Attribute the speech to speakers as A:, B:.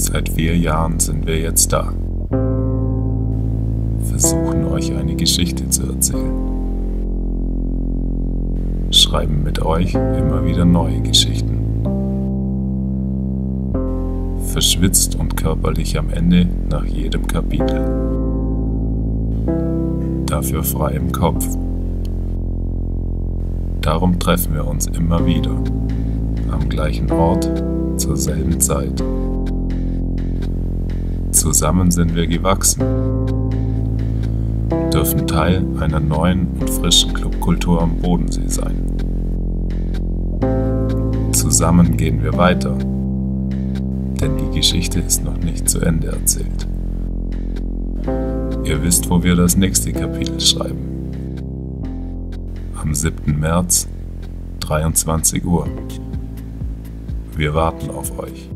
A: Seit vier Jahren sind wir jetzt da. Versuchen euch eine Geschichte zu erzählen. Schreiben mit euch immer wieder neue Geschichten. Verschwitzt und körperlich am Ende nach jedem Kapitel. Dafür frei im Kopf. Darum treffen wir uns immer wieder. Am gleichen Ort, zur selben Zeit. Zusammen sind wir gewachsen, dürfen Teil einer neuen und frischen Clubkultur am Bodensee sein. Zusammen gehen wir weiter, denn die Geschichte ist noch nicht zu Ende erzählt. Ihr wisst, wo wir das nächste Kapitel schreiben. Am 7. März, 23 Uhr. Wir warten auf euch.